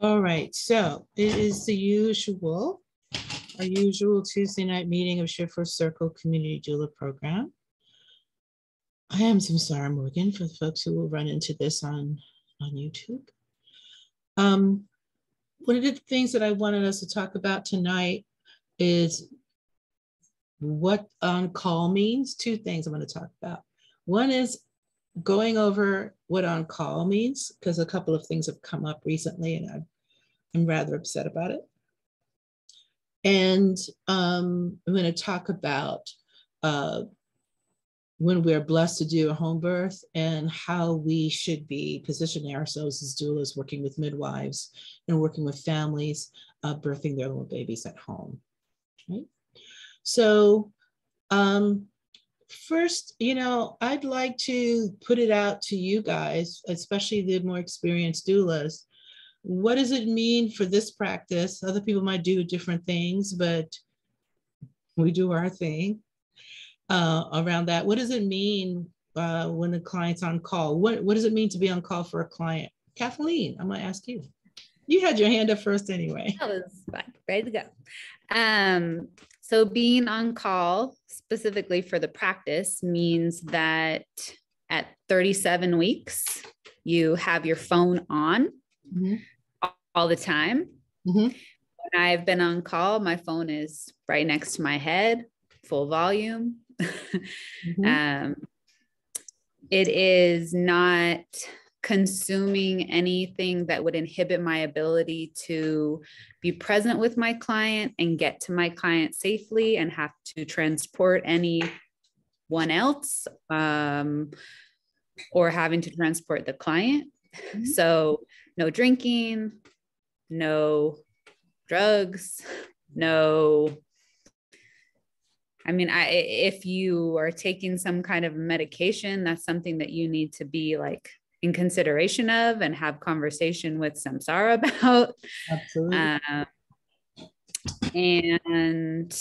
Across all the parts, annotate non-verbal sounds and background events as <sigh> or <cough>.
All right, so it is the usual, our usual Tuesday night meeting of Schiffer Circle Community Doula Program. I am Samsarah Morgan for the folks who will run into this on, on YouTube. Um, one of the things that I wanted us to talk about tonight is what on call means. Two things I'm going to talk about. One is going over what on call means, because a couple of things have come up recently and I'm, I'm rather upset about it. And um, I'm going to talk about uh, when we're blessed to do a home birth and how we should be positioning ourselves as doulas, working with midwives and working with families, uh, birthing their little babies at home. Right? So, um, first, you know, I'd like to put it out to you guys, especially the more experienced doulas. What does it mean for this practice? Other people might do different things, but we do our thing uh, around that. What does it mean uh, when the client's on call? What, what does it mean to be on call for a client? Kathleen, I'm gonna ask you. You had your hand up first anyway. I was ready to go. Um, so being on call specifically for the practice means that at 37 weeks, you have your phone on mm-hmm. all the time. Mm-hmm. When I've been on call, my phone is right next to my head, full volume. <laughs> mm-hmm. um, it is not consuming anything that would inhibit my ability to be present with my client and get to my client safely and have to transport anyone else um, or having to transport the client. Mm-hmm. So, no drinking, no drugs, no I mean, I if you are taking some kind of medication, that's something that you need to be like in consideration of and have conversation with Samsarah <laughs> about. Absolutely. Um, and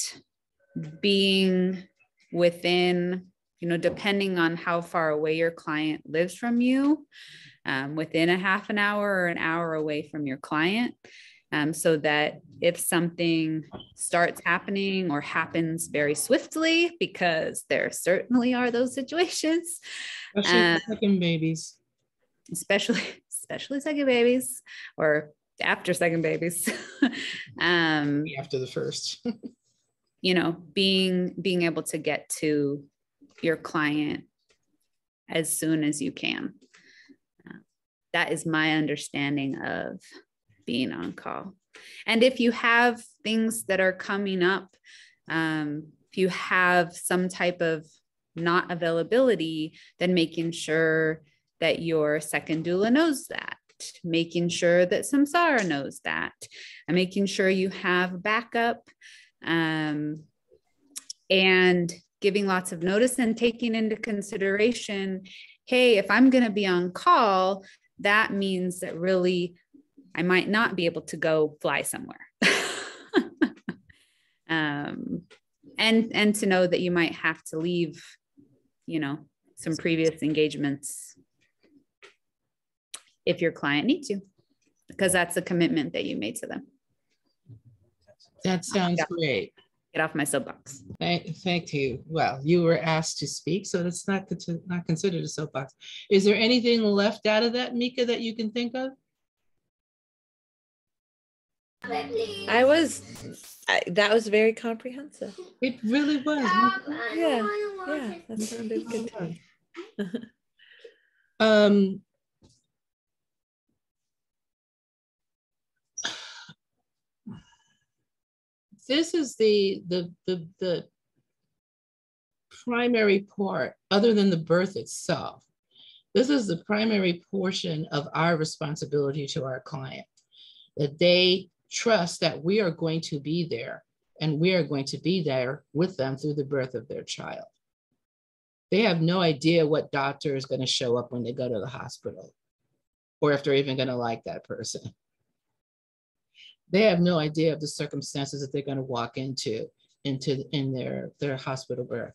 being within, you know, depending on how far away your client lives from you, um, within a half an hour or an hour away from your client um, so that if something starts happening or happens very swiftly, because there certainly are those <laughs> situations, especially um, second babies, especially <laughs> especially second babies or after second babies, <laughs> um, after the first, you know, being being able to get to your client as soon as you can. Uh, that is my understanding of being on call. And if you have things that are coming up, um, if you have some type of not availability, then making sure that your second doula knows that, making sure that Samsarah knows that, and making sure you have backup um, and giving lots of notice and taking into consideration hey, if I'm going to be on call, that means that really I might not be able to go fly somewhere. <laughs> um, and and to know that you might have to leave, you know, some previous engagements if your client needs you, because that's the commitment that you made to them. That sounds great. Get off my soapbox. Thank, thank you. Well, you were asked to speak, so it's not not considered a soapbox. Is there anything left out of that, Mika, that you can think of? I was, I, that was very comprehensive. It really was. Yeah, yeah, that sounded good <laughs> to me. <laughs> um, this is the the the the primary part, other than the birth itself. This is the primary portion of our responsibility to our client, that they trust that we are going to be there and we are going to be there with them through the birth of their child. They have no idea what doctor is going to show up when they go to the hospital or if they're even going to like that person. They have no idea of the circumstances that they're going to walk into into in their, their hospital birth.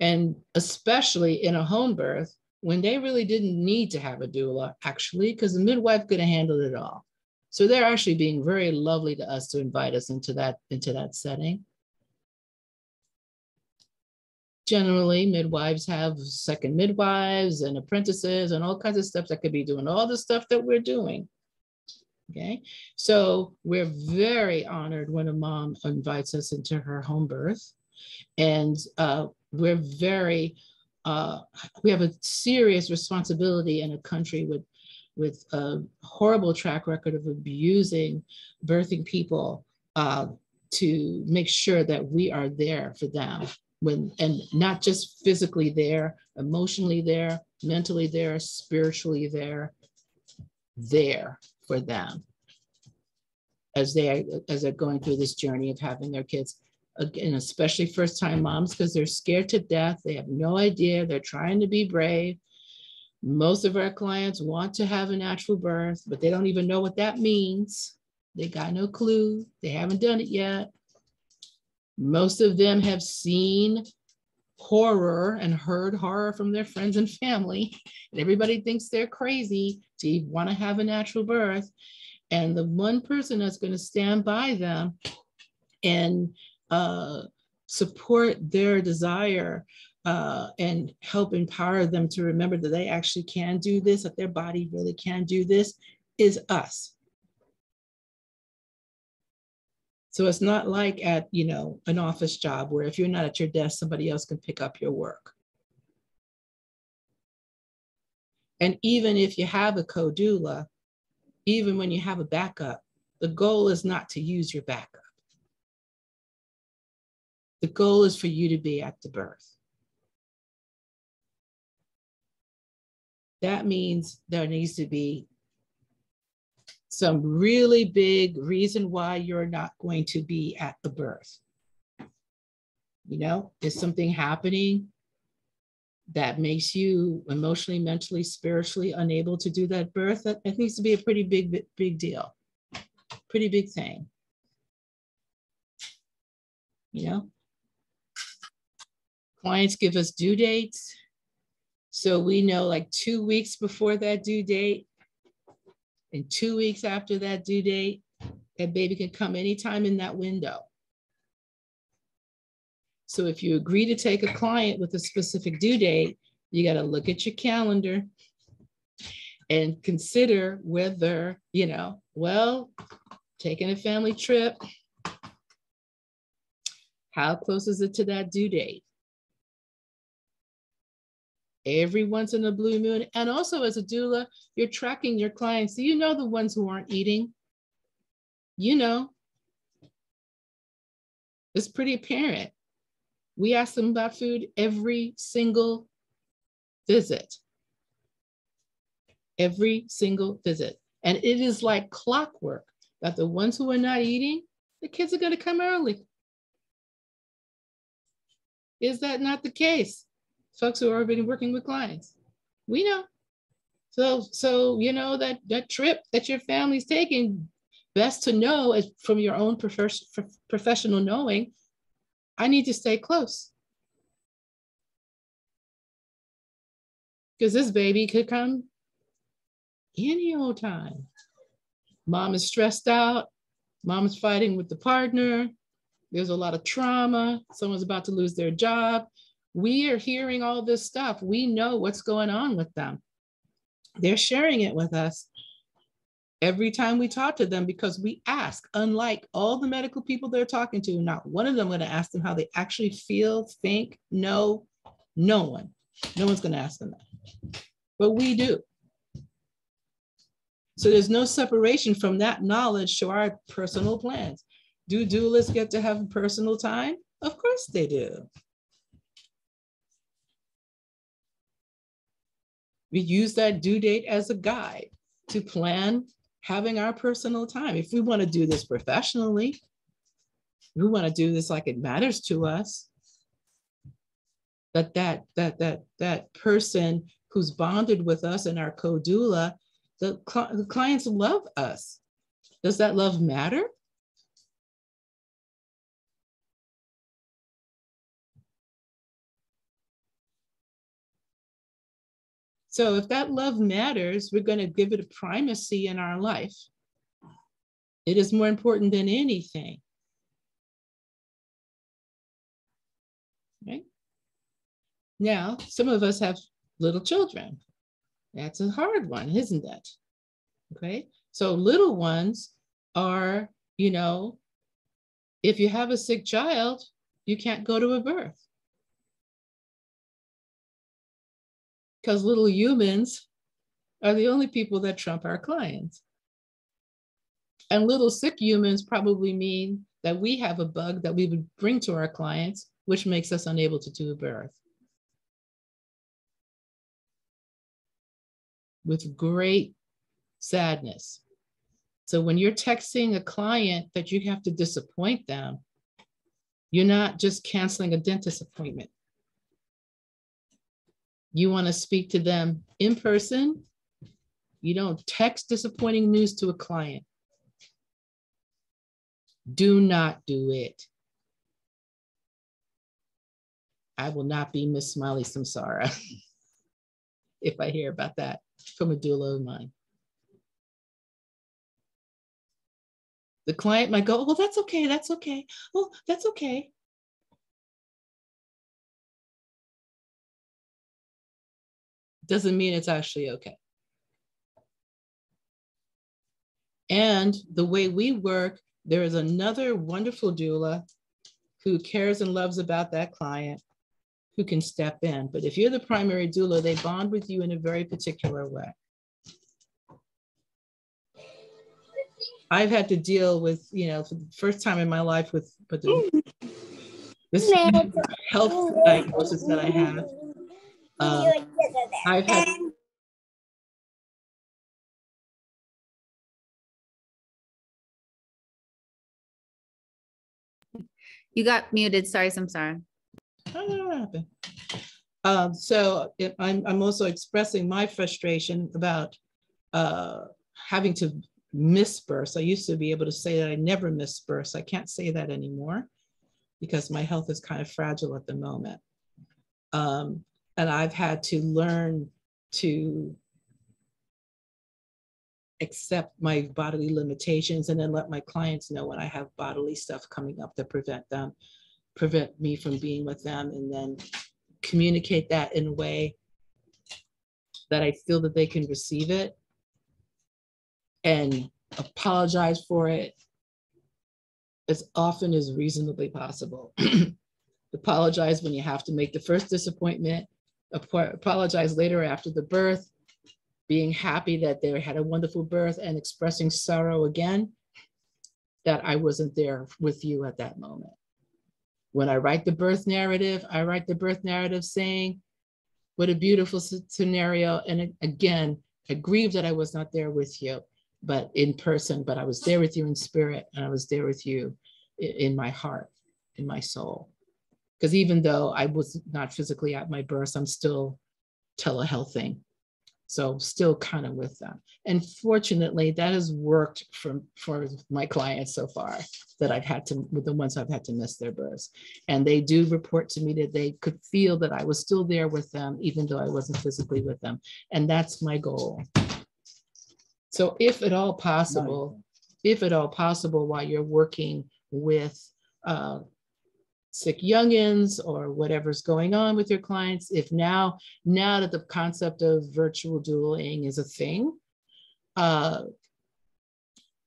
And especially in a home birth, when they really didn't need to have a doula, actually, because the midwife could have handled it all. So they're actually being very lovely to us to invite us into that into that setting. Generally, midwives have second midwives and apprentices and all kinds of stuff that could be doing all the stuff that we're doing. Okay, so we're very honored when a mom invites us into her home birth, and uh, we're very uh, we have a serious responsibility in a country with with a horrible track record of abusing birthing people uh, to make sure that we are there for them when and not just physically there emotionally there mentally there spiritually there there for them as they are, as they're going through this journey of having their kids. Again especially first time moms because they're scared to death. They have no idea. They're trying to be brave. Most of our clients want to have a natural birth but they don't even know what that means. They got no clue. They haven't done it yet. Most of them have seen horror and heard horror from their friends and family and everybody thinks they're crazy to want to have a natural birth and the one person that's going to stand by them and uh, support their desire uh, and help empower them to remember that they actually can do this, that their body really can do this, is us. So it's not like at, you know, an office job where if you're not at your desk, somebody else can pick up your work. And even if you have a co-doula, even when you have a backup, the goal is not to use your backup. The goal is for you to be at the birth. That means there needs to be some really big reason why you're not going to be at the birth. You know, is something happening that makes you emotionally, mentally, spiritually unable to do that birth, that, that needs to be a pretty big, big deal. Pretty big thing. You know? Clients give us due dates. So we know like two weeks before that due date and two weeks after that due date, that baby can come anytime in that window. So if you agree to take a client with a specific due date, you got to look at your calendar and consider whether, you know, well, taking a family trip, how close is it to that due date? Every once in a blue moon. And also as a doula, you're tracking your clients. So you know the ones who aren't eating. You know. It's pretty apparent. We ask them about food every single visit. Every single visit. And it is like clockwork that the ones who are not eating, the kids are going to come early. Is that not the case? Folks who are already working with clients. We know. So, so you know that that trip that your family's taking, best to know is from your own prof- professional knowing I need to stay close. Because this baby could come any old time. Mom is stressed out. Mom is fighting with the partner. There's a lot of trauma. Someone's about to lose their job. We are hearing all this stuff. We know what's going on with them. They're sharing it with us every time we talk to them because we ask, unlike all the medical people they're talking to, not one of them going to ask them how they actually feel, think, know. No one. No one's going to ask them that. But we do. So there's no separation from that knowledge to our personal plans. Do doulas get to have personal time? Of course they do. We use that due date as a guide to plan having our personal time. If we want to do this professionally, we want to do this like it matters to us. But that that that that person who's bonded with us and our co-doula, the, cl- the clients love us. Does that love matter? So if that love matters, we're going to give it a primacy in our life. It is more important than anything. Right? Now, some of us have little children. That's a hard one, isn't it? Okay. So little ones are, you know, if you have a sick child, you can't go to a birth. Because little humans are the only people that trump our clients. And little sick humans probably mean that we have a bug that we would bring to our clients, which makes us unable to do a birth. With great sadness. So when you're texting a client that you have to disappoint them, you're not just canceling a dentist appointment. You want to speak to them in person. You don't text disappointing news to a client. Do not do it. I will not be Miss Smiley Samsarah <laughs> if I hear about that from a doula of mine. The client might go, well, that's okay, that's okay. Oh, that's okay. Doesn't mean it's actually okay. And the way we work, there is another wonderful doula who cares and loves about that client who can step in. But if you're the primary doula, they bond with you in a very particular way. I've had to deal with, you know, for the first time in my life with, with the, <laughs> this health diagnosis that I have. Uh, I've had You got muted. Sorry, I'm sorry. what happened? Um, so it, I'm, I'm also expressing my frustration about uh, having to miss births. I used to be able to say that I never miss births. I can't say that anymore because my health is kind of fragile at the moment. Um, and I've had to learn to accept my bodily limitations and then let my clients know when I have bodily stuff coming up that prevent them, prevent me from being with them, and then communicate that in a way that I feel that they can receive it and apologize for it as often as reasonably possible. <clears throat> apologize when you have to make the first disappointment, apologize later after the birth, being happy that they had a wonderful birth and expressing sorrow again that I wasn't there with you at that moment. When I write the birth narrative, I write the birth narrative saying, what a beautiful scenario. And again, I grieve that I was not there with you but in person, but I was there with you in spirit and I was there with you in, in my heart, in my soul. Because even though I was not physically at my birth, I'm still telehealthing. So still kind of with them. And fortunately, that has worked for, for my clients so far that I've had to, with the ones I've had to miss their births. And they do report to me that they could feel that I was still there with them, even though I wasn't physically with them. And that's my goal so if at all possible, if at all possible, while you're working with uh, sick youngins or whatever's going on with your clients, if now, now that the concept of virtual dueling is a thing, uh,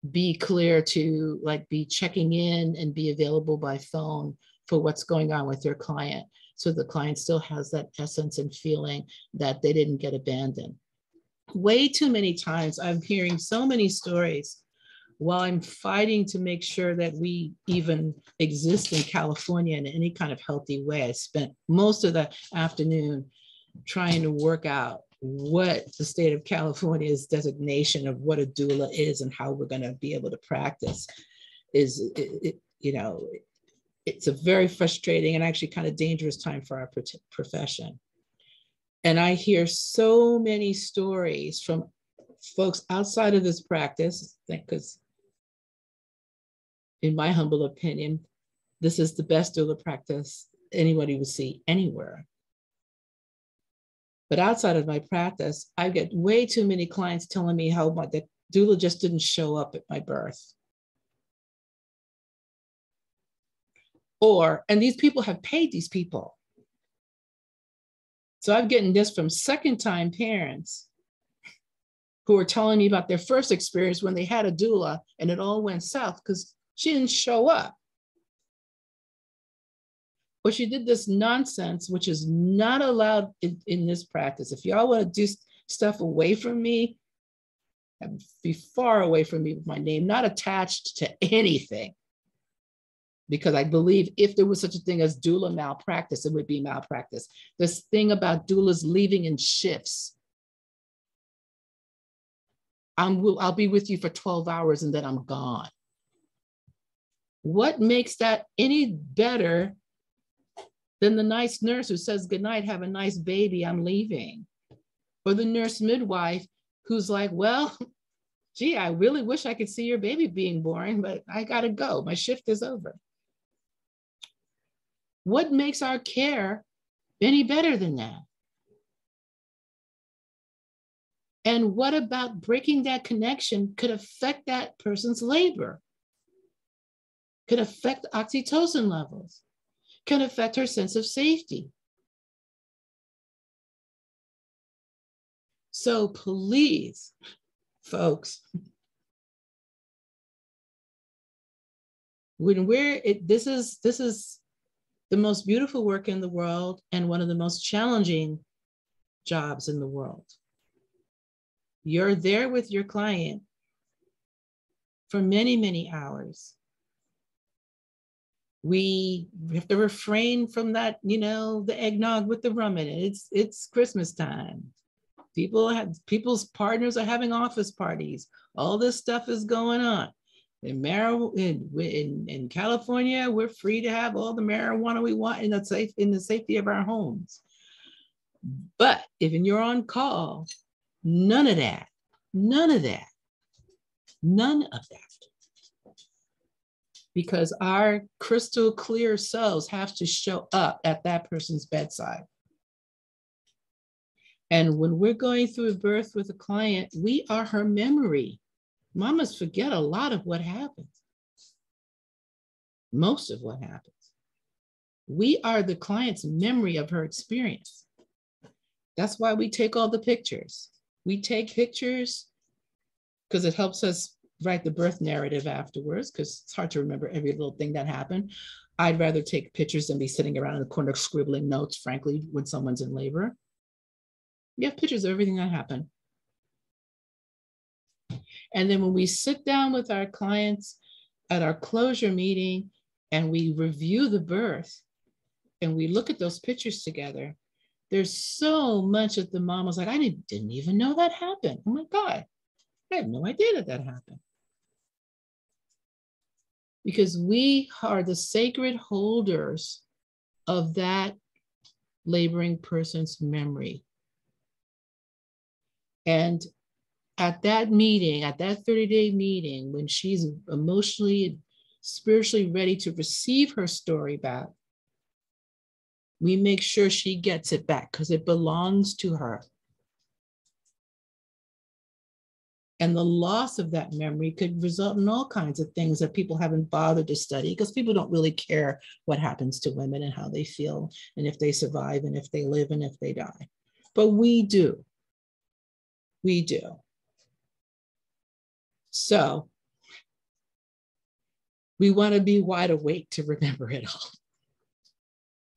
be clear to like be checking in and be available by phone for what's going on with your client. So the client still has that essence and feeling that they didn't get abandoned way too many times I'm hearing so many stories while I'm fighting to make sure that we even exist in California in any kind of healthy way. I spent most of the afternoon trying to work out what the state of California's designation of what a doula is and how we're going to be able to practice is, it, it, you know, it's a very frustrating and actually kind of dangerous time for our profession. And I hear so many stories from folks outside of this practice, because in my humble opinion, this is the best doula practice anybody would see anywhere. But outside of my practice, I get way too many clients telling me how my the doula just didn't show up at my birth. Or, and these people have paid these people. So I'm getting this from second time parents who are telling me about their first experience when they had a doula and it all went south because she didn't show up. But she did this nonsense, which is not allowed in, in this practice. If y'all want to do stuff away from me, be far away from me with my name, not attached to anything. Because I believe if there was such a thing as doula malpractice, it would be malpractice. This thing about doulas leaving in shifts. I'm, I'll be with you for 12 hours and then I'm gone. What makes that any better than the nice nurse who says, Good night, have a nice baby, I'm leaving? Or the nurse midwife who's like, Well, <laughs> gee, I really wish I could see your baby being born, but I gotta go. My shift is over. What makes our care any better than that? And what about breaking that connection could affect that person's labor? Could affect oxytocin levels, can affect her sense of safety. So please, folks, when we're it, this is this is the most beautiful work in the world and one of the most challenging jobs in the world. You're there with your client for many, many hours we have to refrain from that, you know, the eggnog with the rum in it. It's it's Christmas time. People have people's partners are having office parties. All this stuff is going on. In, mar- in, in, in California, we're free to have all the marijuana we want in the safe in the safety of our homes. But if you're on call, none of that, none of that, none of that because our crystal clear selves have to show up at that person's bedside. And when we're going through a birth with a client, we are her memory. Mamas forget a lot of what happens, most of what happens. We are the client's memory of her experience. That's why we take all the pictures. We take pictures because it helps us write the birth narrative afterwards because it's hard to remember every little thing that happened. I'd rather take pictures than be sitting around in the corner scribbling notes, frankly, when someone's in labor. We have pictures of everything that happened. And then when we sit down with our clients at our closure meeting and we review the birth and we look at those pictures together, there's so much that the mom was like, I didn't, didn't even know that happened. Oh my God, I had no idea that that happened because we are the sacred holders of that laboring person's memory. And at that meeting, at that 30 day meeting, when she's emotionally, spiritually ready to receive her story back, we make sure she gets it back because it belongs to her. And the loss of that memory could result in all kinds of things that people haven't bothered to study because people don't really care what happens to women and how they feel and if they survive and if they live and if they die. But we do. We do. So we want to be wide awake to remember it all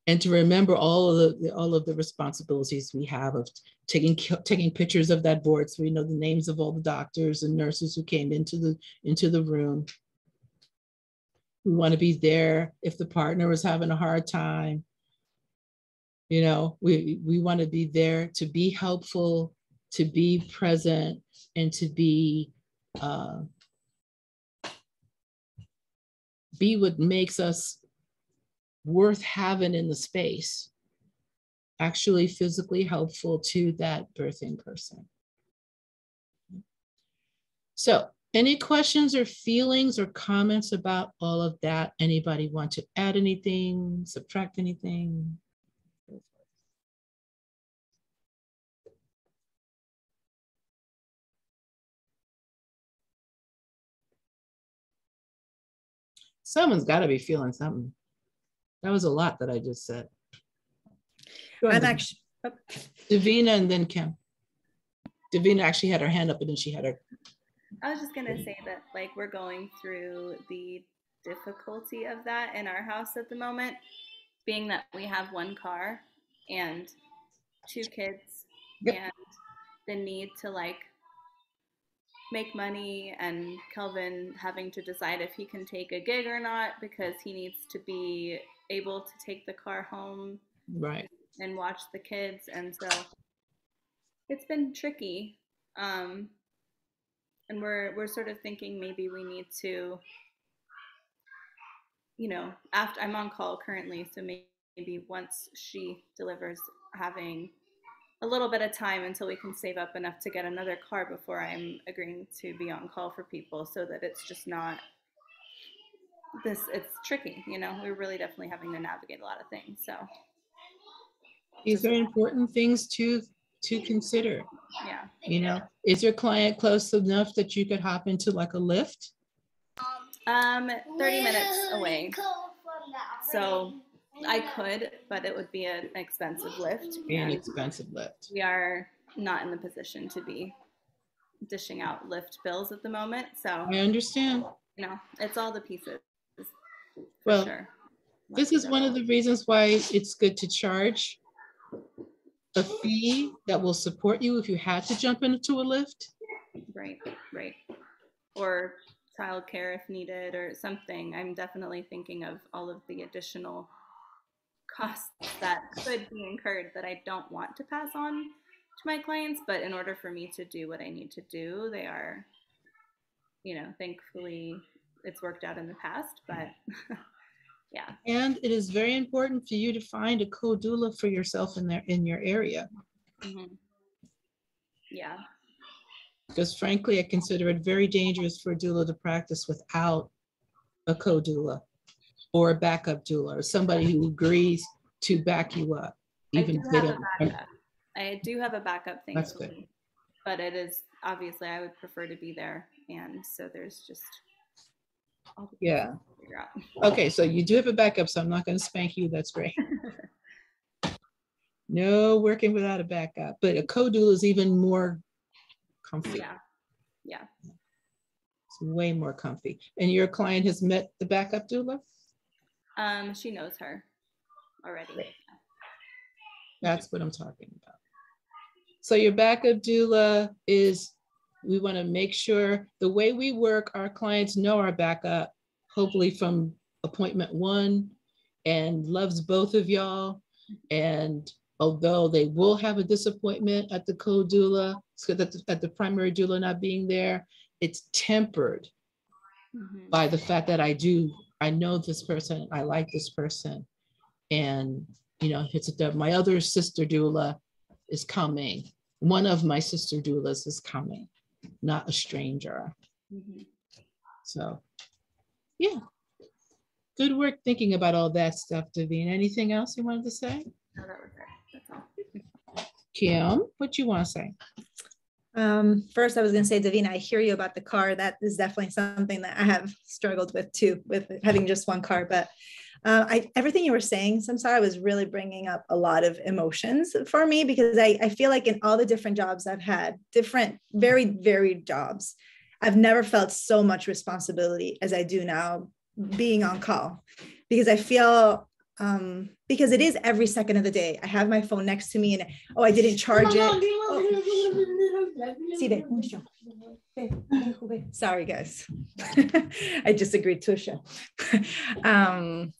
and to remember all of the all of the responsibilities we have of taking taking pictures of that board so we know the names of all the doctors and nurses who came into the into the room. We want to be there if the partner was having a hard time. You know we we want to be there to be helpful to be present and to be uh, be what makes us worth having in the space actually physically helpful to that birthing person. So any questions or feelings or comments about all of that? Anybody want to add anything, subtract anything? Someone's got to be feeling something. That was a lot that I just said. Go ahead, I'm actually, oh. Davina and then Kim. Davina actually had her hand up and then she had her. I was just gonna say that like we're going through the difficulty of that in our house at the moment, being that we have one car and two kids Yep. and the need to like make money and Kelvin having to decide if he can take a gig or not because he needs to be able to take the car home Right. and watch the kids and so it's been tricky um and we're we're sort of thinking maybe we need to you know after i'm on call currently so maybe once she delivers having a little bit of time until we can save up enough to get another car before i'm agreeing to be on call for people so that it's just not this it's tricky you know we're really definitely having to navigate a lot of things so These are important things to to consider. yeah You know, is your client close enough that you could hop into like a Lyft? Um, 30 minutes away. So I could, but it would be an expensive Lyft. Be an expensive Lyft. we are not in the position to be dishing out Lyft bills at the moment. So, I understand. you know, it's all the pieces. For Well, sure. This is one of the reasons why it's good to charge a fee that will support you if you had to jump into a Lyft. Right, right. Or childcare if needed or something. I'm definitely thinking of all of the additional costs that could be incurred that I don't want to pass on to my clients, but in order for me to do what I need to do, they are, you know, thankfully it's worked out in the past, but <laughs> yeah. And it is very important for you to find a co-doula for yourself in there in your area. mhm. Yeah, Because frankly, I consider it very dangerous for a doula to practice without a co-doula or a backup doula or somebody who agrees to back you up. I Even do if they have a backup. I do have a backup, That's good. But it is obviously I would prefer to be there, and so there's just Yeah. figure out. Okay, so you do have a backup, so I'm not gonna spank you. That's great. <laughs> No working without a backup, but a co-doula is even more comfy. Yeah, yeah. It's way more comfy. And your client has met the backup doula? Um, she knows her already. That's what I'm talking about. So your backup doula is, we want to make sure the way we work, our clients know our backup, hopefully from appointment one and loves both of y'all. And although they will have a disappointment at the co-doula, so that the- at the primary doula not being there, it's tempered Mhm. by the fact that I do, I know this person, I like this person. And, you know, it's that my other sister doula is coming. One of my sister doulas is coming, not a stranger. Mhm. So, yeah. Good work thinking about all that stuff, Davine. Anything else you wanted to say? No, that was it. That's all. Kim, what you want to say? Um, first, I was going to say, Davina, I hear you about the car. That is definitely something that I have struggled with too, with having just one car. But uh, I, everything you were saying, Samsarah, was really bringing up a lot of emotions for me because I, I feel like in all the different jobs I've had, different, very varied jobs, I've never felt so much responsibility as I do now being on call because I feel um because it is every second of the day. I have my phone next to me and oh i didn't charge it Sorry, guys. <laughs> I just agreed to a show. <laughs> um,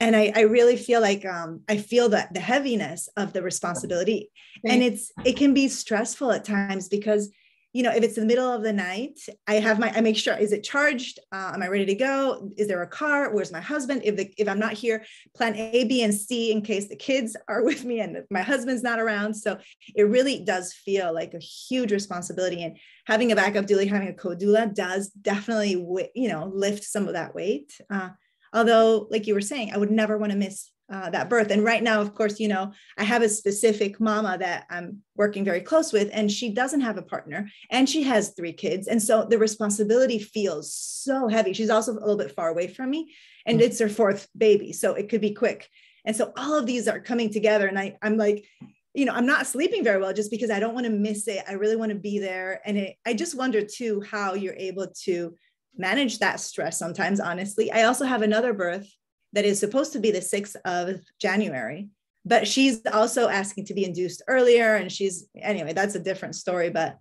and I, I really feel like um, I feel that the heaviness of the responsibility, and it's it can be stressful at times because you know if it's the middle of the night, I have my I make sure is it charged? Uh, am I ready to go? Is there a car? Where's my husband? If the if I'm not here, plan A, B, and C in case the kids <laughs> are with me and my husband's not around. So it really does feel like a huge responsibility and having a backup doula having a co-doula does definitely you know lift some of that weight uh, although like you were saying i would never want to miss uh, that birth. And right now, of course, you know, I have a specific mama that I'm working very close with, and she doesn't have a partner and she has three kids. And so the responsibility feels so heavy. She's also a little bit far away from me, and mm-hmm. it's her fourth baby. So it could be quick. And so all of these are coming together. And I, I'm like, you know, I'm not sleeping very well just because I don't want to miss it. I really want to be there. And it, I just wonder too how you're able to manage that stress sometimes, honestly. I also have another birth that is supposed to be the 6th of January, but she's also asking to be induced earlier. And she's, anyway, that's a different story, but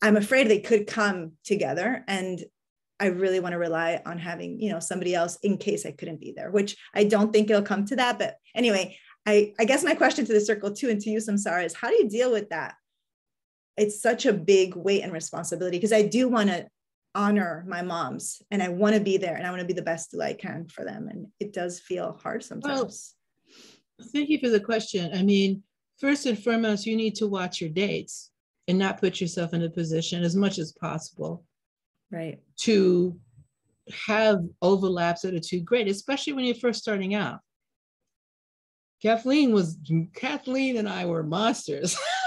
I'm afraid they could come together. And I really want to rely on having, you know, somebody else in case I couldn't be there, which I don't think it'll come to that. But anyway, I, I guess my question to the circle too, and to you, Samsarah, is how do you deal with that? It's such a big weight and responsibility because I do want to honor my moms and I want to be there and I want to be the best that I can for them. And it does feel hard sometimes. Well, thank you for the question. I mean, first and foremost, you need to watch your dates and not put yourself in a position as much as possible. Right. To have overlaps that are too great, especially when you're first starting out. Kathleen was Kathleen and I were monsters. <laughs>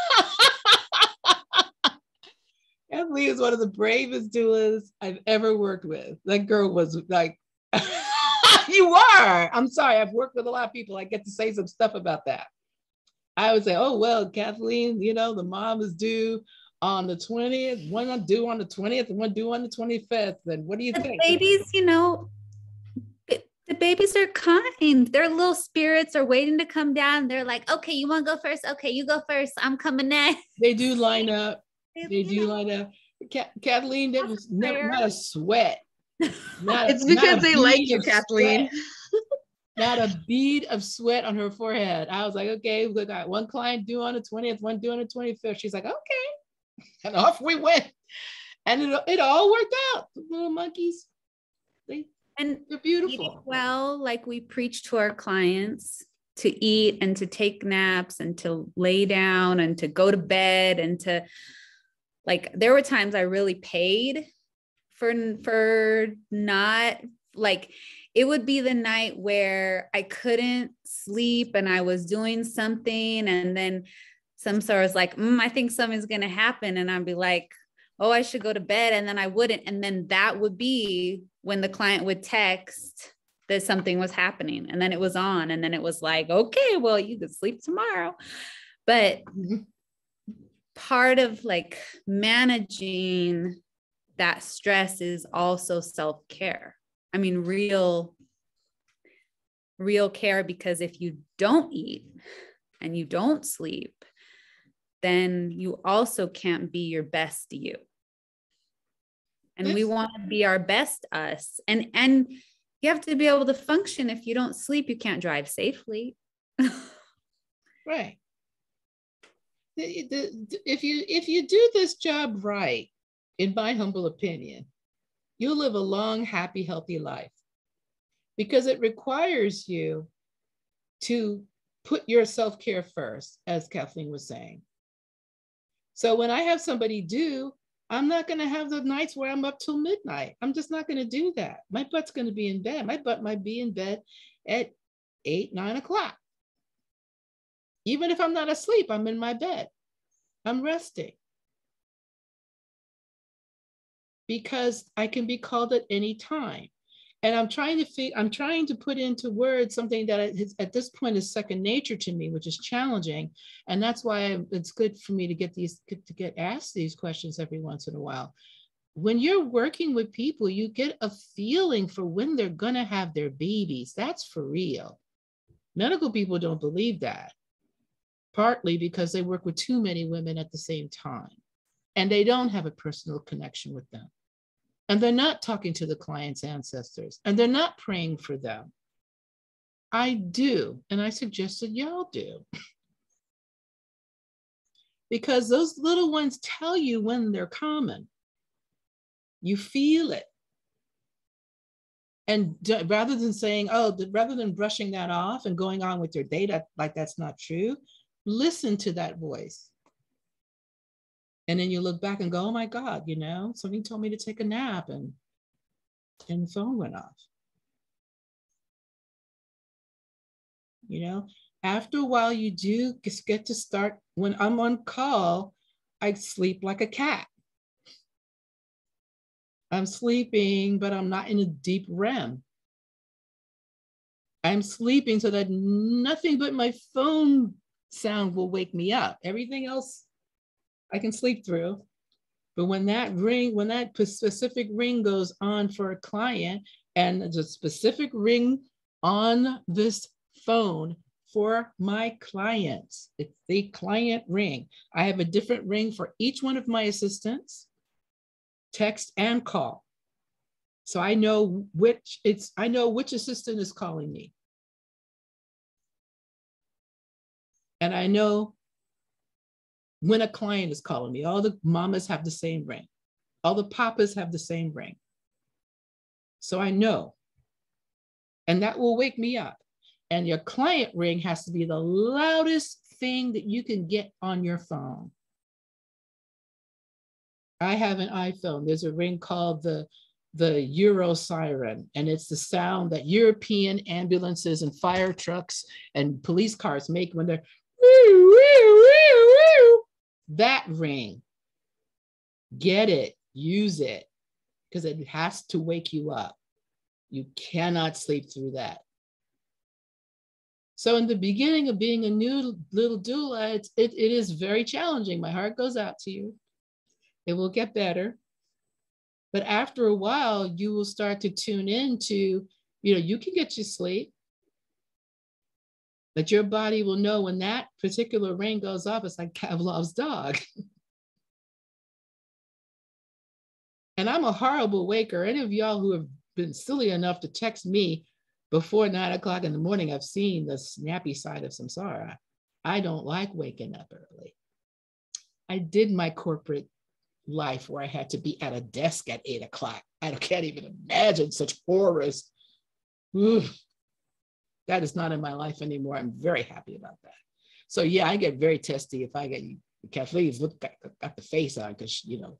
Kathleen is one of the bravest doulas I've ever worked with. That girl was like, <laughs> you are. I'm sorry. I've worked with a lot of people. I get to say some stuff about that. I would say, oh, well, Kathleen, you know, the mom is due on the 20th, one due on the 20th, and one due on the 25th. And what do you the think? Babies, you know, the babies are kind. Their little spirits are waiting to come down. They're like, okay, you want to go first? Okay, you go first. I'm coming next. They do line up. They do line up. Kathleen, there was never not a sweat. Not, <laughs> it's because they like you, Kathleen. not a bead of sweat on her forehead. I was like, okay, we got one client due on the 20th, one due on the 25th. She's like, okay. And off we went. And it, it all worked out. The little monkeys, they, and they're beautiful. Well, like we preach to our clients to eat and to take naps and to lay down and to go to bed and to like there were times I really paid for for not like it would be the night where I couldn't sleep and I was doing something and then some sort of like mm, I think something's gonna happen. And I'd be like oh I should go to bed. And then I wouldn't. And then that would be when the client would text that something was happening and then it was on and then it was like okay well you could sleep tomorrow. But mm-hmm part of like managing that stress is also self-care. I mean real real care because if you don't eat and you don't sleep then you also can't be your best you. And we want to be our best us. And and you have to be able to function. If you don't sleep you can't drive safely. <laughs> Right the, if you if you do this job right, in my humble opinion, you'll live a long, happy, healthy life because it requires you to put your self care first, as Kathleen was saying. So when I have somebody do, I'm not going to have the nights where I'm up till midnight. I'm just not going to do that. My butt's going to be in bed. My butt might be in bed at eight, nine o'clock. Even if I'm not asleep, I'm in my bed. I'm resting. Because I can be called at any time. And I'm trying to fig- I'm trying to put into words something that is, at this point is second nature to me, which is challenging. And that's why it's good for me to get these to get asked these questions every once in a while. When you're working with people, you get a feeling for when they're gonna have their babies. That's for real. Medical people don't believe that partly because they work with too many women at the same time and they don't have a personal connection with them. And they're not talking to the client's ancestors and they're not praying for them. I do, and I suggested y'all do. <laughs> because those little ones tell you when they're coming. You feel it. And rather than saying, oh, rather than brushing that off and going on with your data like that's not true, listen to that voice. And then you look back and go, oh my God, you know, something told me to take a nap and and the phone went off. you know. After a while, you do get to start. When I'm on call, I sleep like a cat. I'm sleeping, but I'm not in a deep REM. I'm sleeping so that nothing but my phone sound will wake me up. Everything else I can sleep through. But when that ring, when that specific ring goes on for a client and the specific ring on this phone for my clients, it's the client ring. I have a different ring for each one of my assistants, text and call. So I know which it's I know which assistant is calling me. And I know when a client is calling me. All the mamas have the same ring. All the papas have the same ring. So I know. And that will wake me up. And your client ring has to be the loudest thing that you can get on your phone. I have an iPhone. There's a ring called the the Euro siren, and it's the sound that European ambulances and fire trucks and police cars make when they're that ring. Get it, use it, because it has to wake you up. You cannot sleep through that. So in the beginning of being a new little doula, it's, it, it is very challenging. My heart goes out to you. It will get better. But after a while, you will start to tune into, you know, you can get you sleep. But your body will know when that particular ring goes off, it's like <laughs> Pavlov's dog. and I'm a horrible waker. Any of y'all who have been silly enough to text me before nine o'clock in the morning, I've seen the snappy side of Samsarah. I don't like waking up early. I did my corporate life where I had to be at a desk at eight o'clock. I can't even imagine such horrors. Oof that is not in my life anymore. I'm very happy about that. So yeah, I get very testy if I get Kathleen's look got, the face on because you know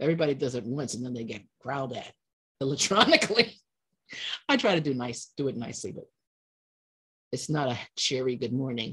everybody does it once and then they get growled at <laughs> electronically. I try to do nice, do it nicely, but it's not a cheery good morning.